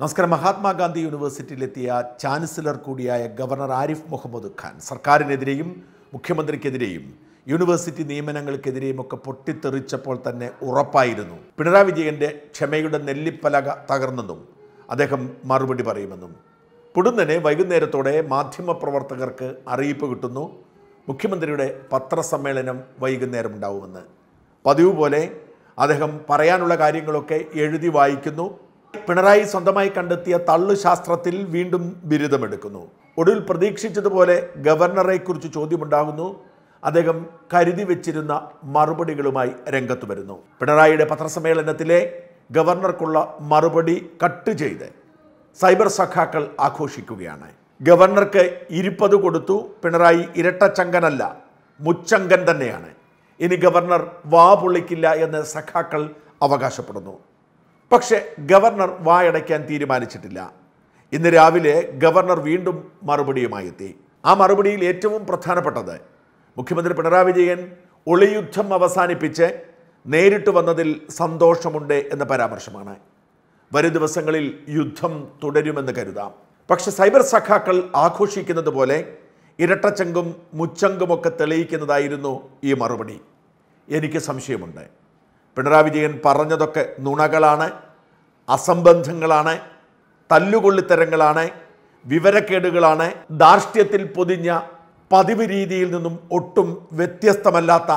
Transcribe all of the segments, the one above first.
നമസ്കാരം. മഹാത്മാഗാന്ധി യൂണിവേഴ്സിറ്റിയിലെത്തിയ ചാൻസലർ കൂടിയായ ഗവർണർ ആരിഫ് മുഹമ്മദ് ഖാൻ സർക്കാരിനെതിരെയും മുഖ്യമന്ത്രിക്കെതിരെയും യൂണിവേഴ്സിറ്റി നിയമനങ്ങൾക്കെതിരെയും ഒക്കെ പൊട്ടിത്തെറിച്ചപ്പോൾ തന്നെ ഉറപ്പായിരുന്നു. പിണറായി വിജയന്റെ ക്ഷമയുടെ നെല്ലിപ്പലക തകർന്നെന്നും അദ്ദേഹം മറുപടി പറയുമെന്നും. പുടുന്നനെ വൈകുന്നേരത്തോടെ മാധ്യമപ്രവർത്തകർക്ക് അറിയിപ്പ് കിട്ടുന്നു. മുഖ്യമന്ത്രിയുടെ പത്രസമ്മേളനം വൈകുന്നേരം ഉണ്ടാവുമെന്ന് പതിവ് പോലെ അദ്ദേഹം പറയാനുള്ള കാര്യങ്ങളൊക്കെ എഴുതി വായിക്കുന്നു. പിണറായി സ്വന്തമായി കണ്ടെത്തിയ തള്ളുശാസ്ത്രത്തിൽ വീണ്ടും ബിരുദമെടുക്കുന്നു. ഒടുവിൽ പ്രതീക്ഷിച്ചതുപോലെ ഗവർണറെക്കുറിച്ച് ചോദ്യമുണ്ടാകുന്നു. അദ്ദേഹം കരുതി വെച്ചിരുന്ന മറുപടികളുമായി രംഗത്ത് വരുന്നു. പിണറായിയുടെ പത്രസമ്മേളനത്തിലെ ഗവർണർക്കുള്ള മറുപടി കട്ട് ചെയ്ത് സൈബർ സഖാക്കൾ ആഘോഷിക്കുകയാണ്. ഗവർണർക്ക് ഇരിപ്പത് കൊടുത്തു. പിണറായി ഇരട്ടച്ചങ്കനല്ല മുച്ചങ്കൻ തന്നെയാണ്. ഇനി ഗവർണർ വാ പൊള്ളിക്കില്ല എന്ന് സഖാക്കൾ അവകാശപ്പെടുന്നു. പക്ഷേ ഗവർണർ വായടയ്ക്കാൻ തീരുമാനിച്ചിട്ടില്ല. ഇന്ന് രാവിലെ ഗവർണർ വീണ്ടും മറുപടിയുമായി എത്തി ആ മറുപടിയിൽ ഏറ്റവും പ്രധാനപ്പെട്ടത് മുഖ്യമന്ത്രി പിണറായി വിജയൻ ഒളിയുദ്ധം അവസാനിപ്പിച്ച് നേരിട്ട് വന്നതിൽ സന്തോഷമുണ്ട് എന്ന പരാമർശമാണ്. വരും ദിവസങ്ങളിൽ യുദ്ധം തുടരുമെന്ന് കരുതാം. പക്ഷെ സൈബർ സഖാക്കൾ ആഘോഷിക്കുന്നത് പോലെ ഇരട്ടച്ചങ്കും മുച്ചങ്കുമൊക്കെ തെളിയിക്കുന്നതായിരുന്നു ഈ മറുപടി. എനിക്ക് സംശയമുണ്ട്. പിണറായി വിജയൻ പറഞ്ഞതൊക്കെ നുണകളാണ്. അസംബന്ധങ്ങളാണ് തല്ലുകൊള്ളിത്തരങ്ങളാണ് വിവരക്കേടുകളാണ് ധാർഷ്ട്യത്തിൽ പൊതിഞ്ഞ പതിവ് രീതിയിൽ നിന്നും ഒട്ടും വ്യത്യസ്തമല്ലാത്ത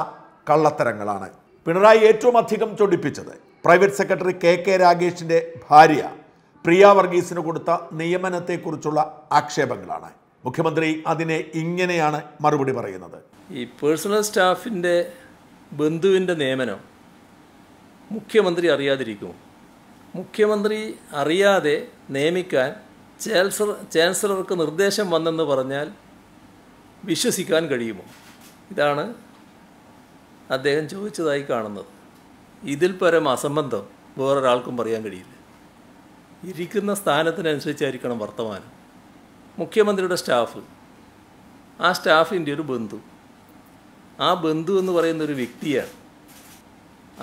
കള്ളത്തരങ്ങളാണ്. പിണറായി ഏറ്റവും അധികം ചൊടിപ്പിച്ചത്. പ്രൈവറ്റ് സെക്രട്ടറി കെ കെ രാഗേഷിന്റെ ഭാര്യ പ്രിയ വർഗീസിന് കൊടുത്ത നിയമനത്തെക്കുറിച്ചുള്ള ആക്ഷേപങ്ങളാണ്. മുഖ്യമന്ത്രി അതിനെ ഇങ്ങനെയാണ് മറുപടി പറയുന്നത്. ഈ പേഴ്സണൽ സ്റ്റാഫിന്റെ ബന്ധുവിന്റെ നിയമനം മുഖ്യമന്ത്രി അറിയാതിരിക്കും മുഖ്യമന്ത്രി അറിയാതെ നിയമിക്കാൻ ചാൻസലർ ചാൻസലർക്ക് നിർദ്ദേശം വന്നെന്ന് പറഞ്ഞാൽ വിശ്വസിക്കാൻ കഴിയുമോ? ഇതാണ് അദ്ദേഹം ചോദിച്ചതായി കാണുന്നത്. ഇതിൽ പരം അസംബന്ധം വേറൊരാൾക്കും പറയാൻ കഴിയില്ല. ഇരിക്കുന്ന സ്ഥാനത്തിനനുസരിച്ചായിരിക്കണം വർത്തമാനം. മുഖ്യമന്ത്രിയുടെ സ്റ്റാഫ്. ആ സ്റ്റാഫിന്റെ ഒരു ബന്ധു. ആ ബന്ധു എന്ന് പറയുന്ന ഒരു വ്യക്തിയാണ്.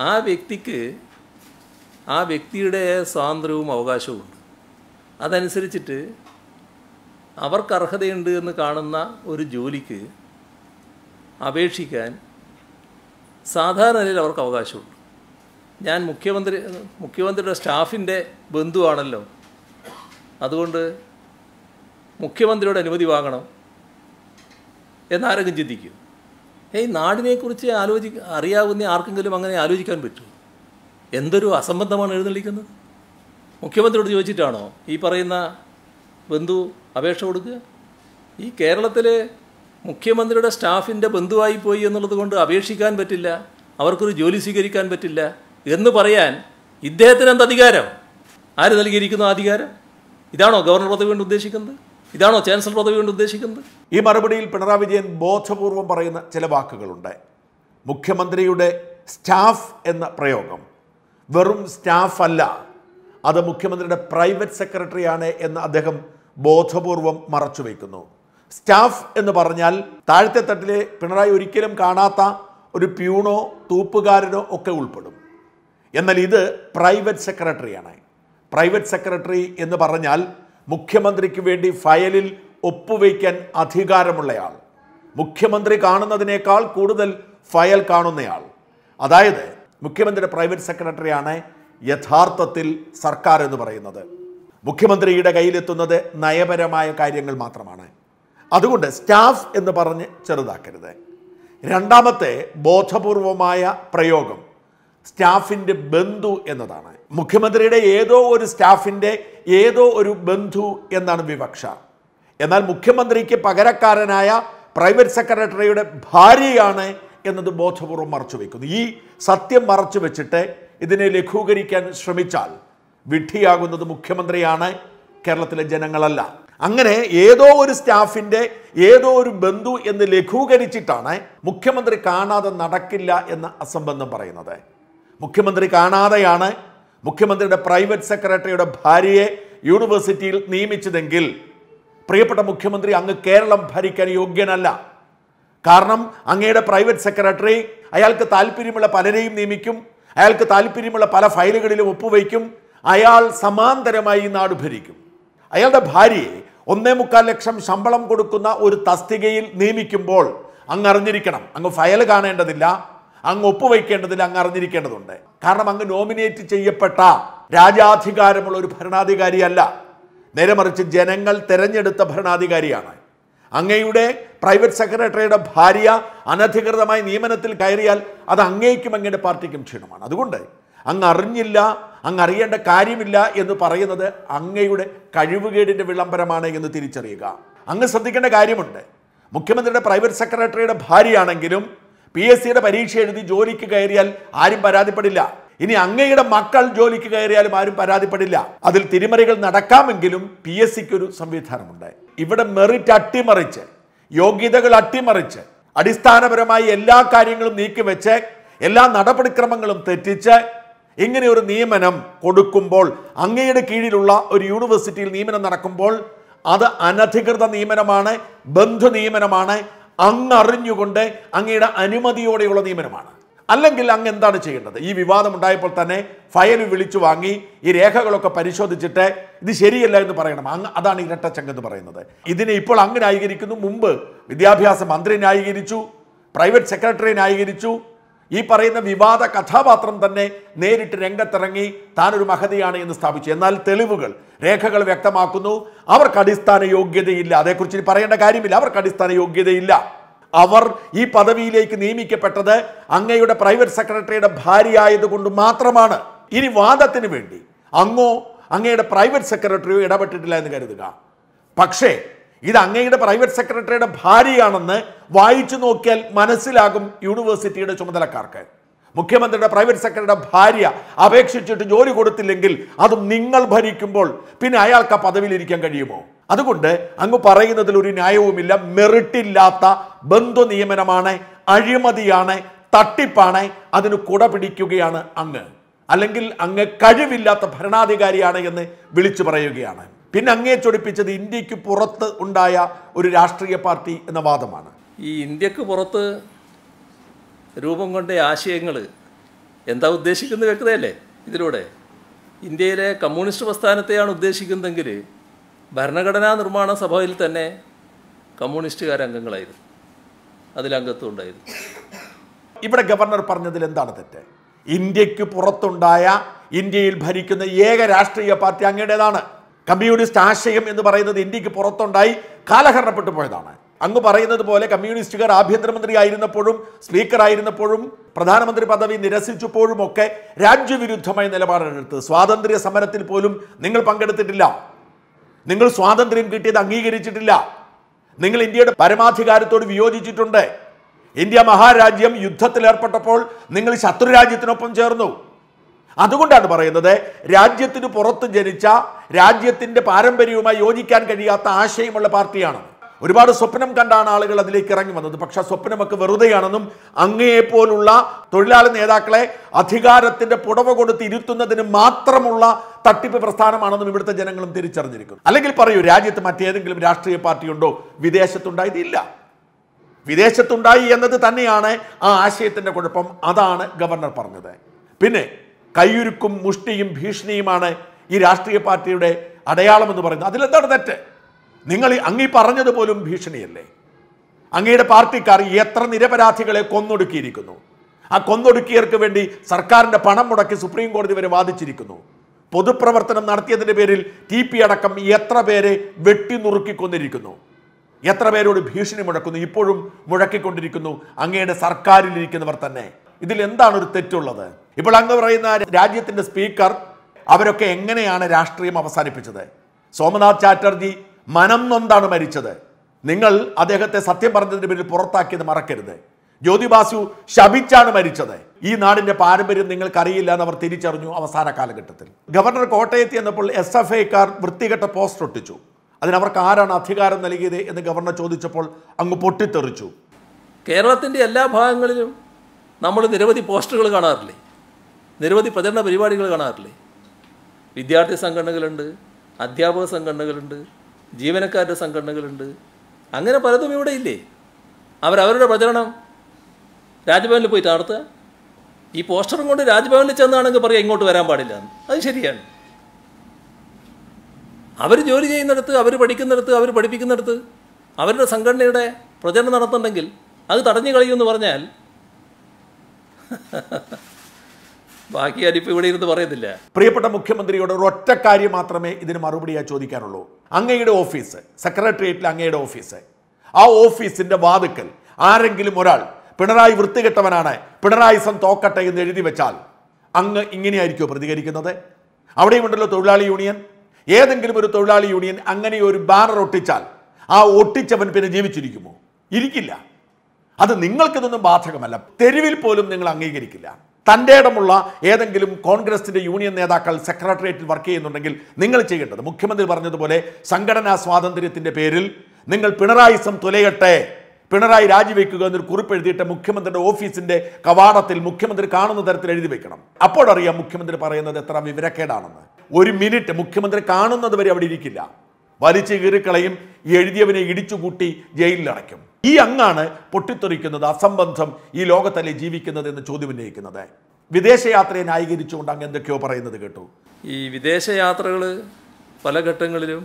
ആ വ്യക്തിക്ക് ആ വ്യക്തിയുടെ സ്വാതന്ത്ര്യവും അവകാശവും ഉണ്ട്. അതനുസരിച്ചിട്ട് അവർക്ക് അർഹതയുണ്ട് എന്ന് കാണുന്ന ഒരു ജോലിക്ക് അപേക്ഷിക്കാൻ സാധാരണ നിലയിൽ അവർക്ക് അവകാശമുണ്ട്. ഞാൻ മുഖ്യമന്ത്രി മുഖ്യമന്ത്രിയുടെ സ്റ്റാഫിന്റെ ബന്ധുവാണല്ലോ. അതുകൊണ്ട് മുഖ്യമന്ത്രിയുടെ അനുമതി വാങ്ങണം എന്നാരെങ്കിലും ചിന്തിക്കും. ഈ നാടിനെക്കുറിച്ച് ആലോചി അറിയാവുന്ന ആർക്കെങ്കിലും അങ്ങനെ ആലോചിക്കാൻ പറ്റുമോ? എന്തൊരു അസംബന്ധമാണ് എഴുന്നള്ളിക്കുന്നത്? മുഖ്യമന്ത്രിയോട് ചോദിച്ചിട്ടാണോ ഈ പറയുന്ന ബന്ധു അപേക്ഷ കൊടുക്കുക? ഈ കേരളത്തിലെ മുഖ്യമന്ത്രിയുടെ സ്റ്റാഫിന്റെ ബന്ധുവായി പോയി എന്നുള്ളത് കൊണ്ട് അപേക്ഷിക്കാൻ പറ്റില്ല അവർക്കൊരു ജോലി സ്വീകരിക്കാൻ പറ്റില്ല എന്ന് പറയാൻ ഇദ്ദേഹത്തിന് എന്ത് അധികാരം? ആര് നൽകിയിരിക്കുന്നു അധികാരം? ഇതാണോ ഗവർണർ പദവി കൊണ്ട് ഉദ്ദേശിക്കുന്നത്? ഇതാണോ ചാൻസലർ പദവി കൊണ്ട് ഉദ്ദേശിക്കുന്നത്? ഈ മറുപടിയിൽ പിണറായി വിജയൻ ബോധപൂർവം പറയുന്ന ചില വാക്കുകളുണ്ട്. മുഖ്യമന്ത്രിയുടെ സ്റ്റാഫ് എന്ന പ്രയോഗം വെറും സ്റ്റാഫല്ല അത് മുഖ്യമന്ത്രിയുടെ പ്രൈവറ്റ് സെക്രട്ടറിയാണ് എന്ന് അദ്ദേഹം ബോധപൂർവം മറച്ചു വയ്ക്കുന്നു സ്റ്റാഫ് എന്ന് പറഞ്ഞാൽ താഴത്തെ തട്ടിലെ പിണറായി ഒരിക്കലും കാണാത്ത ഒരു പ്യൂണോ തൂപ്പുകാരനോ ഒക്കെ ഉൾപ്പെടും. എന്നാൽ ഇത് പ്രൈവറ്റ് സെക്രട്ടറിയാണ്. പ്രൈവറ്റ് സെക്രട്ടറി എന്ന് പറഞ്ഞാൽ മുഖ്യമന്ത്രിക്ക് വേണ്ടി ഫയലിൽ ഒപ്പുവയ്ക്കാൻ അധികാരമുള്ളയാൾ. മുഖ്യമന്ത്രി കാണുന്നതിനേക്കാൾ കൂടുതൽ ഫയൽ കാണുന്നയാൾ. അതായത് മുഖ്യമന്ത്രിയുടെ പ്രൈവറ്റ് സെക്രട്ടറിയാണ് യഥാർത്ഥത്തിൽ സർക്കാർ എന്ന് പറയുന്നത്. മുഖ്യമന്ത്രിയുടെ കയ്യിലെത്തുന്നത് നയപരമായ കാര്യങ്ങൾ മാത്രമാണ്. അതുകൊണ്ട് സ്റ്റാഫ് എന്ന് പറഞ്ഞ് ചെറുതാക്കരുത്. രണ്ടാമത്തെ ബോധപൂർവമായ പ്രയോഗം സ്റ്റാഫിന്റെ ബന്ധു എന്നതാണ്. മുഖ്യമന്ത്രിയുടെ ഏതോ ഒരു സ്റ്റാഫിന്റെ ഏതോ ഒരു ബന്ധു എന്നാണ് വിവക്ഷ. എന്നാൽ മുഖ്യമന്ത്രിക്ക് പകരക്കാരനായ പ്രൈവറ്റ് സെക്രട്ടറിയുടെ ഭാര്യയാണ് എന്നത് ബോധപൂർവം മറച്ചു വയ്ക്കുന്നു ഈ സത്യം മറച്ചു വെച്ചിട്ട് ഇതിനെ ലഘൂകരിക്കാൻ ശ്രമിച്ചാൽ വിഡ്ഢിയാകുന്നത് മുഖ്യമന്ത്രിയാണ് കേരളത്തിലെ ജനങ്ങളല്ല. അങ്ങനെ ഏതോ ഒരു സ്റ്റാഫിന്റെ ഏതോ ഒരു ബന്ധു എന്ന് ലഘൂകരിച്ചിട്ടാണ് മുഖ്യമന്ത്രി കാണാതെ നടക്കില്ല എന്ന അസംബന്ധം പറയുന്നത്. മുഖ്യമന്ത്രി കാണാതെയാണ് മുഖ്യമന്ത്രിയുടെ പ്രൈവറ്റ് സെക്രട്ടറിയുടെ ഭാര്യയെ യൂണിവേഴ്സിറ്റിയിൽ നിയമിച്ചതെങ്കിൽ പ്രിയപ്പെട്ട മുഖ്യമന്ത്രി അങ്ങ് കേരളം ഭരിക്കാൻ യോഗ്യനല്ല. കാരണം അങ്ങയുടെ പ്രൈവറ്റ് സെക്രട്ടറി അയാൾക്ക് താല്പര്യമുള്ള പലരെയും നിയമിക്കും അയാൾക്ക് താല്പര്യമുള്ള പല ഫയലുകളിലും ഒപ്പുവയ്ക്കും അയാൾ സമാന്തരമായി ഈ നാട് ഭരിക്കും. അയാളുടെ ഭാര്യയെ ഒന്നേ മുക്കാൽ ലക്ഷം ശമ്പളം കൊടുക്കുന്ന ഒരു തസ്തികയിൽ നിയമിക്കുമ്പോൾ അങ്ങ് അറിഞ്ഞിരിക്കണം അങ്ങ് ഫയൽ കാണേണ്ടതില്ല അങ്ങ് ഒപ്പുവയ്ക്കേണ്ടതില്ല അങ്ങ് അറിഞ്ഞിരിക്കേണ്ടതുണ്ട്. കാരണം അങ്ങ് നോമിനേറ്റ് ചെയ്യപ്പെട്ട രാജാധികാരമുള്ള ഒരു ഭരണാധികാരിയല്ല. നേരെ മറിച്ച് ജനങ്ങൾ തിരഞ്ഞെടുത്ത ഭരണാധികാരിയാണ്. അങ്ങയുടെ പ്രൈവറ്റ് സെക്രട്ടറിയുടെ ഭാര്യ അനധികൃതമായി നിയമനത്തിൽ കയറിയാൽ അത് അങ്ങേക്കും അങ്ങയുടെ പാർട്ടിക്കും ക്ഷീണമാണ്. അതുകൊണ്ട് അങ്ങ് അറിഞ്ഞില്ല അങ്ങ് അറിയേണ്ട കാര്യമില്ല എന്ന് പറയുന്നത് അങ്ങയുടെ കഴിവുകേടിന്റെ വിളംബരമാണ് എന്ന് തിരിച്ചറിയുക. അങ്ങ് ശ്രദ്ധിക്കേണ്ട കാര്യമുണ്ട്. മുഖ്യമന്ത്രിയുടെ പ്രൈവറ്റ് സെക്രട്ടറിയുടെ ഭാര്യയാണെങ്കിലും പി എസ് സിയുടെ പരീക്ഷ എഴുതി ജോലിക്ക് കയറിയാൽ ആരും പരാതിപ്പെടില്ല. ഇനി അങ്ങയുടെ മക്കൾ ജോലിക്ക് കയറിയാലും ആരും പരാതിപ്പെടില്ല. അതിൽ തിരിമറികൾ നടക്കാമെങ്കിലും പി എസ് സിക്ക് ഒരു സംവിധാനമുണ്ട്. ഇവിടെ മെറിറ്റ് അട്ടിമറിച്ച് യോഗ്യതകൾ അട്ടിമറിച്ച് അടിസ്ഥാനപരമായി എല്ലാ കാര്യങ്ങളും നീക്കിവെച്ച് എല്ലാ നടപടിക്രമങ്ങളും തെറ്റിച്ച് ഇങ്ങനെ ഒരു നിയമനം കൊടുക്കുമ്പോൾ അങ്ങയുടെ കീഴിലുള്ള ഒരു യൂണിവേഴ്സിറ്റിയിൽ നിയമനം നടക്കുമ്പോൾ അത് അനധികൃത നിയമനമാണ് ബന്ധു നിയമനമാണ് അങ്ങറിഞ്ഞുകൊണ്ട് അങ്ങയുടെ അനുമതിയോടെയുള്ള നിയമനമാണ്. അല്ലെങ്കിൽ അങ്ങ് എന്താണ് ചെയ്യേണ്ടത്? ഈ വിവാദം ഉണ്ടായപ്പോൾ തന്നെ ഫയൽ വിളിച്ചു വാങ്ങി ഈ രേഖകളൊക്കെ പരിശോധിച്ചിട്ട് ഇത് ശരിയല്ല എന്ന് പറയണം. അങ്ങ് അതാണ് ഇരട്ടച്ചങ്ക് എന്ന് പറയുന്നത്. ഇതിനെ ഇപ്പോൾ അങ്ങ് ന്യായീകരിക്കുന്നു. മുമ്പ് വിദ്യാഭ്യാസ മന്ത്രി ന്യായീകരിച്ചു പ്രൈവറ്റ് സെക്രട്ടറി ന്യായീകരിച്ചു. ഈ പറയുന്ന വിവാദ കഥാപാത്രം തന്നെ നേരിട്ട് രംഗത്തിറങ്ങി താനൊരു മഹതിയാണ് എന്ന് സ്ഥാപിച്ചു. എന്നാൽ തെളിവുകൾ രേഖകൾ വ്യക്തമാക്കുന്നു. അവർക്ക് അടിസ്ഥാന യോഗ്യതയില്ല. അതേക്കുറിച്ച് പറയേണ്ട കാര്യമില്ല. അവർക്ക് അടിസ്ഥാന യോഗ്യതയില്ല. അവർ ഈ പദവിയിലേക്ക് നിയമിക്കപ്പെട്ടത് അങ്ങയുടെ പ്രൈവറ്റ് സെക്രട്ടറിയുടെ ഭാര്യ ആയതുകൊണ്ട് മാത്രമാണ്. ഇനി വാദത്തിന് വേണ്ടി. അങ്ങോ അങ്ങയുടെ പ്രൈവറ്റ് സെക്രട്ടറിയോ ഇടപെട്ടിട്ടില്ല എന്ന് കരുതുക. പക്ഷേ ഇത് അങ്ങയുടെ പ്രൈവറ്റ് സെക്രട്ടറിയുടെ ഭാര്യയാണെന്ന് വായിച്ചു നോക്കിയാൽ മനസ്സിലാകും യൂണിവേഴ്സിറ്റിയുടെ ചുമതലക്കാർക്ക്. മുഖ്യമന്ത്രിയുടെ പ്രൈവറ്റ് സെക്രട്ടറിയുടെ ഭാര്യ അപേക്ഷിച്ചിട്ട് ജോലി കൊടുത്തില്ലെങ്കിൽ അതും നിങ്ങൾ ഭരിക്കുമ്പോൾ പിന്നെ അയാൾക്ക് ആ പദവിയിലിരിക്കാൻ കഴിയുമോ? അതുകൊണ്ട് അങ്ങ് പറയുന്നതിൽ ഒരു ന്യായവുമില്ല. മെറിട്ടില്ലാത്ത ബന്ധു നിയമനമാണ് അഴിമതിയാണ് തട്ടിപ്പാണ് അതിന് കുട പിടിക്കുകയാണ് അങ്ങ്. അല്ലെങ്കിൽ അങ്ങ് കഴിവില്ലാത്ത ഭരണാധികാരിയാണ് എന്ന് വിളിച്ചു പറയുകയാണ്. പിന്നെ അങ്ങേ ചൊടിപ്പിച്ചത് ഇന്ത്യയ്ക്ക് പുറത്ത് ഉണ്ടായ ഒരു രാഷ്ട്രീയ പാർട്ടി എന്ന വാദമാണ്. ഈ ഇന്ത്യയ്ക്ക് പുറത്ത് രൂപം കൊണ്ട ആശയങ്ങൾ എന്താ ഉദ്ദേശിക്കുന്നത് വ്യക്തതയല്ലേ ഇതിലൂടെ? ഇന്ത്യയിലെ കമ്മ്യൂണിസ്റ്റ് പ്രസ്ഥാനത്തെയാണ് ഉദ്ദേശിക്കുന്നതെങ്കിൽ ഭരണഘടനാ നിർമ്മാണ സഭയിൽ തന്നെ കമ്മ്യൂണിസ്റ്റുകാർ അംഗങ്ങളായിരുന്നു. അതിൽ അംഗത്വം ഉണ്ടായിരുന്നു. ഇവിടെ ഗവർണർ പറഞ്ഞതിൽ എന്താണ് തെറ്റ്? ഇന്ത്യയ്ക്ക് പുറത്തുണ്ടായ ഇന്ത്യയിൽ ഭരിക്കുന്ന ഏക രാഷ്ട്രീയ പാർട്ടി അങ്ങയുടേതാണ്. കമ്മ്യൂണിസ്റ്റ് ആശയം എന്ന് പറയുന്നത് ഇന്ത്യയ്ക്ക് പുറത്തുണ്ടായി കാലഹരണപ്പെട്ടു പോയതാണ്. അങ്ങ് പറയുന്നത് പോലെ കമ്മ്യൂണിസ്റ്റുകാർ ആഭ്യന്തരമന്ത്രി ആയിരുന്നപ്പോഴും സ്പീക്കർ ആയിരുന്നപ്പോഴും പ്രധാനമന്ത്രി പദവി നിരസിച്ചപ്പോഴും ഒക്കെ രാജ്യവിരുദ്ധമായ നിലപാടെടുത്ത് സ്വാതന്ത്ര്യ സമരത്തിൽ പോലും നിങ്ങൾ പങ്കെടുത്തിട്ടില്ല. നിങ്ങൾ സ്വാതന്ത്ര്യം കിട്ടിയത് അംഗീകരിച്ചിട്ടില്ല. നിങ്ങൾ ഇന്ത്യയുടെ പരമാധികാരത്തോട് വിയോജിച്ചിട്ടുണ്ട്. ഇന്ത്യ മഹാരാജ്യം യുദ്ധത്തിൽ ഏർപ്പെട്ടപ്പോൾ നിങ്ങൾ ശത്രുരാജ്യത്തിനൊപ്പം ചേർന്നു. അതുകൊണ്ടാണ് പറയുന്നത് രാജ്യത്തിന് പുറത്ത് ജനിച്ച രാജ്യത്തിന്റെ പാരമ്പര്യവുമായി യോജിക്കാൻ കഴിയാത്ത ആശയമുള്ള പാർട്ടിയാണ്. ഒരുപാട് സ്വപ്നം കണ്ടാണ് ആളുകൾ അതിലേക്ക് ഇറങ്ങി വന്നത്. പക്ഷെ സ്വപ്നമൊക്കെ വെറുതെയാണെന്നും അങ്ങയെപ്പോലുള്ള തൊഴിലാളി നേതാക്കളെ അധികാരത്തിന്റെ പുടവ കൊടുത്ത് ഇരുത്തുന്നതിന് മാത്രമുള്ള തട്ടിപ്പ് പ്രസ്ഥാനമാണെന്നും ഇവിടുത്തെ ജനങ്ങളും തിരിച്ചറിഞ്ഞിരിക്കുന്നു. അല്ലെങ്കിൽ പറയൂ രാജ്യത്ത് മറ്റേതെങ്കിലും രാഷ്ട്രീയ പാർട്ടിയുണ്ടോ? വിദേശത്തുണ്ടായതില്ല വിദേശത്തുണ്ടായി എന്നത് തന്നെയാണ് ആ ആശയത്തിന്റെ കുഴപ്പം. അതാണ് ഗവർണർ പറഞ്ഞത്. പിന്നെ കയ്യുരുക്കും മുഷ്ടിയും ഭീഷണിയുമാണ് ഈ രാഷ്ട്രീയ പാർട്ടിയുടെ അടയാളം എന്ന് പറയുന്നത്. അതിലെന്താണ് തെറ്റ്? നിങ്ങൾ അങ്ങി പറഞ്ഞത് പോലും ഭീഷണിയല്ലേ? അങ്ങയുടെ പാർട്ടിക്കാർ എത്ര നിരപരാധികളെ കൊന്നൊടുക്കിയിരിക്കുന്നു? ആ കൊന്നൊടുക്കിയവർക്ക് വേണ്ടി സർക്കാരിന്റെ പണം മുടക്കി സുപ്രീം കോടതി വരെ വാദിച്ചിരിക്കുന്നു. പൊതുപ്രവർത്തനം നടത്തിയതിന്റെ പേരിൽ ടി പി അടക്കം എത്ര പേരെ വെട്ടിനുറുക്കി കൊന്നിരിക്കുന്നു എത്ര പേരോട് ഭീഷണി മുഴക്കുന്നു? ഇപ്പോഴും മുഴക്കിക്കൊണ്ടിരിക്കുന്നു അങ്ങയുടെ സർക്കാരിലിരിക്കുന്നവർ തന്നെ. ഇതിൽ എന്താണ് ഒരു തെറ്റുള്ളത്? ഇപ്പോൾ അങ്ങ് പറയുന്ന രാജ്യത്തിന്റെ സ്പീക്കർ അവരൊക്കെ എങ്ങനെയാണ് രാഷ്ട്രീയം അവസാനിപ്പിച്ചത്? സോമനാഥ് ചാറ്റർജി മനം നൊന്താണ് മരിച്ചത്. നിങ്ങൾ അദ്ദേഹത്തെ സത്യം പറഞ്ഞതിന് പേരിൽ പുറത്താക്കിയത് മറക്കരുത്. ജ്യോതിബാസു ശപിച്ചാണ് മരിച്ചത്. ഈ നാടിന്റെ പാരമ്പര്യം നിങ്ങൾക്കറിയില്ല എന്ന് അവർ തിരിച്ചറിഞ്ഞു അവസാന കാലഘട്ടത്തിൽ. ഗവർണർ കോട്ടയത്ത് എന്നപ്പോൾ എസ് എഫ് ഐക്കാർ വൃത്തികെട്ട പോസ്റ്റ് ഒട്ടിച്ചു. അതിനവർക്ക് ആരാണ് അധികാരം നൽകിയത് എന്ന് ഗവർണർ ചോദിച്ചപ്പോൾ അങ്ങ് പൊട്ടിത്തെറിച്ചു. കേരളത്തിന്റെ എല്ലാ ഭാഗങ്ങളിലും നമ്മൾ നിരവധി പോസ്റ്ററുകൾ കാണാറില്ലേ? നിരവധി പ്രചരണ പരിപാടികൾ കാണാറില്ലേ? വിദ്യാർത്ഥി സംഘടനകളുണ്ട് അധ്യാപക സംഘടനകളുണ്ട് ജീവനക്കാരുടെ സംഘടനകളുണ്ട്. അങ്ങനെ പലതും ഇവിടെ ഇല്ലേ? അവരവരുടെ പ്രചരണം രാജ്ഭവനിൽ പോയി നടത്തുക ഈ പോസ്റ്ററും കൊണ്ട് രാജ്ഭവനിൽ ചെന്നാണെങ്കിൽ പറയാം ഇങ്ങോട്ട് വരാൻ പാടില്ല അത് ശരിയാണ്. അവർ ജോലി ചെയ്യുന്നിടത്ത് അവർ പഠിക്കുന്നിടത്ത് അവർ പഠിപ്പിക്കുന്നിടത്ത് അവരുടെ സംഘടനയുടെ പ്രചരണം നടത്തുന്നുണ്ടെങ്കിൽ അത് തടഞ്ഞു കളയുമെന്ന് പറഞ്ഞാൽ ബാക്കി ഞാനിപ്പോൾ ഇവിടെ ഇരുന്ന് പറയുന്നില്ല പ്രിയപ്പെട്ട മുഖ്യമന്ത്രിയോട് ഒറ്റ കാര്യം മാത്രമേ ഇതിന് മറുപടിയായി ചോദിക്കാനുള്ളൂ. അങ്ങയുടെ ഓഫീസ് സെക്രട്ടേറിയറ്റിൽ അങ്ങയുടെ ഓഫീസ്. ആ ഓഫീസിന്റെ വാതുക്കൽ ആരെങ്കിലും ഒരാൾ പിണറായി വൃത്തികെട്ടവനാണ് പിണറായി സം തോക്കട്ടെ എന്ന് എഴുതി വെച്ചാൽ അങ്ങ് ഇങ്ങനെയായിരിക്കുമോ പ്രതികരിക്കുന്നത്? അവിടെയുമുണ്ടല്ലോ തൊഴിലാളി യൂണിയൻ. ഏതെങ്കിലും ഒരു തൊഴിലാളി യൂണിയൻ അങ്ങനെ ഒരു ബാനർ ഒട്ടിച്ചാൽ ആ ഒട്ടിച്ചവൻ പിന്നെ ജീവിച്ചിരിക്കുമോ? ഇരിക്കില്ല. അത് നിങ്ങൾക്കിതൊന്നും ബാധകമല്ല. തെരുവിൽ പോലും നിങ്ങൾ അംഗീകരിക്കില്ല. തന്റെ ഇടമുള്ള ഏതെങ്കിലും കോൺഗ്രസിന്റെ യൂണിയൻ നേതാക്കൾ സെക്രട്ടേറിയറ്റിൽ വർക്ക് ചെയ്യുന്നുണ്ടെങ്കിൽ നിങ്ങൾ ചെയ്യേണ്ടത് മുഖ്യമന്ത്രി പറഞ്ഞതുപോലെ സംഘടനാ സ്വാതന്ത്ര്യത്തിന്റെ പേരിൽ നിങ്ങൾ പിണറായിസം തുലയട്ടെ പിണറായി രാജിവെക്കുക എന്നൊരു കുറിപ്പ് എഴുതിയിട്ട് മുഖ്യമന്ത്രിയുടെ ഓഫീസിന്റെ കവാടത്തിൽ മുഖ്യമന്ത്രി കാണുന്ന തരത്തിൽ എഴുതി വെക്കണം. അപ്പോഴറിയാം മുഖ്യമന്ത്രി പറയുന്നത് എത്ര വിവരക്കേടാണെന്ന്. ഒരു മിനിറ്റ് മുഖ്യമന്ത്രി കാണുന്നത് വരെ അവിടെ ഇരിക്കില്ല. വലിച്ചു കീറിക്കളയും എഴുതിയവനെ ഇടിച്ചുകൂട്ടി ജയിലിൽ അടയ്ക്കും ഈ അങ്ങാണ് പൊട്ടിത്തെറിക്കുന്നത് അസംബന്ധം ഈ ലോകത്തല്ലേ ജീവിക്കുന്നത് എന്ന് ചോദ്യം ഉന്നയിക്കുന്നത് വിദേശയാത്രയെ ന്യായീകരിച്ചുകൊണ്ട് അങ്ങ് എന്തൊക്കെയോ പറയുന്നത് കേട്ടു. ഈ വിദേശയാത്രകൾ പല ഘട്ടങ്ങളിലും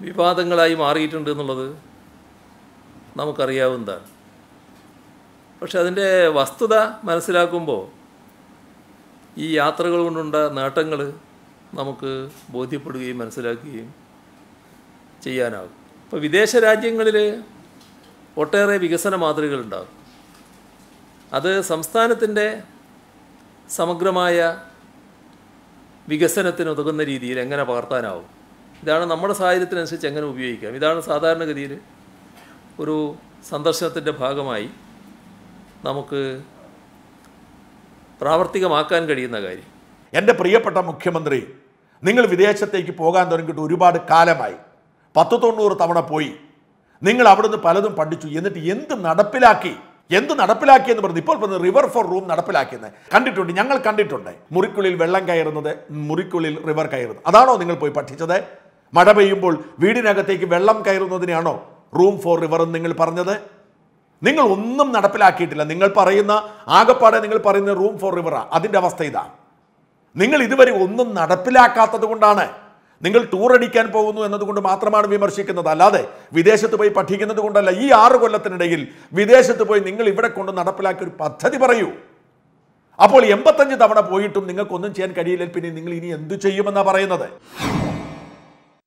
വിവാദങ്ങളായി മാറിയിട്ടുണ്ട് എന്നുള്ളത് നമുക്കറിയാവുന്നതാണ് പക്ഷെ അതിന്റെ വസ്തുത മനസ്സിലാക്കുമ്പോൾ ഈ യാത്രകൾ കൊണ്ടുണ്ട നേട്ടങ്ങൾ നമുക്ക് ബോധ്യപ്പെടുകയും മനസ്സിലാക്കുകയും ചെയ്യാനാകും. ഇപ്പോൾ വിദേശ രാജ്യങ്ങളിൽ ഒട്ടേറെ വികസന മാതൃകകളുണ്ടാകും അത് സംസ്ഥാനത്തിന്റെ സമഗ്രമായ വികസനത്തിന് ഉതകുന്ന രീതിയിൽ എങ്ങനെ പകർത്താനാവും? ഇതാണ് നമ്മുടെ സാഹചര്യത്തിനനുസരിച്ച് എങ്ങനെ ഉപയോഗിക്കാം? ഇതാണ് സാധാരണഗതിയിൽ ഒരു സന്ദർശനത്തിന്റെ ഭാഗമായി നമുക്ക് പ്രാവർത്തികമാക്കാൻ കഴിയുന്ന കാര്യം. എന്റെ പ്രിയപ്പെട്ട മുഖ്യമന്ത്രി നിങ്ങൾ വിദേശത്തേക്ക് പോകാൻ തുടങ്ങിയിട്ട് ഒരുപാട് കാലമായി. പത്ത് തൊണ്ണൂറ് തവണ പോയി. നിങ്ങൾ അവിടുന്ന് പലതും പഠിച്ചു. എന്നിട്ട് എന്ത് നടപ്പിലാക്കി? എന്ത് നടപ്പിലാക്കി എന്ന് പറഞ്ഞു ഇപ്പോൾ പറഞ്ഞു റിവർ ഫോർ റൂം നടപ്പിലാക്കിയെന്ന്. കണ്ടിട്ടുണ്ട്. ഞങ്ങൾ കണ്ടിട്ടുണ്ട്. മുറിക്കുള്ളിൽ വെള്ളം കയറുന്നത് മുറിക്കുള്ളിൽ റിവർ കയറുന്നത്. അതാണോ നിങ്ങൾ പോയി പഠിച്ചത്? മഴ പെയ്യുമ്പോൾ വീടിനകത്തേക്ക് വെള്ളം കയറുന്നതിനെയാണോ റൂം ഫോർ റിവർ എന്ന് നിങ്ങൾ പറഞ്ഞത്? നിങ്ങൾ ഒന്നും നടപ്പിലാക്കിയിട്ടില്ല. നിങ്ങൾ പറയുന്ന ആകപ്പാടെ നിങ്ങൾ പറയുന്ന റൂം ഫോർ റിവറാണ് അതിന്റെ അവസ്ഥ ഇതാ. നിങ്ങൾ ഇതുവരെ ഒന്നും നടപ്പിലാക്കാത്തത് കൊണ്ടാണ് നിങ്ങൾ ടൂർ അടിക്കാൻ പോകുന്നു എന്നതുകൊണ്ട് മാത്രമാണ് വിമർശിക്കുന്നത്. അല്ലാതെ വിദേശത്ത് പോയി പഠിക്കുന്നത് കൊണ്ടല്ല ഈ ആറ് കൊല്ലത്തിനിടയിൽ വിദേശത്ത് പോയി നിങ്ങൾ ഇവിടെ കൊണ്ട് നടപ്പിലാക്കിയ ഒരു പദ്ധതി പറയൂ. അപ്പോൾ എൺപത്തഞ്ച് തവണ പോയിട്ടും നിങ്ങൾക്കൊന്നും ചെയ്യാൻ കഴിയില്ല. പിന്നെ നിങ്ങൾ ഇനി എന്തു ചെയ്യുമെന്നാണ് പറയുന്നത്?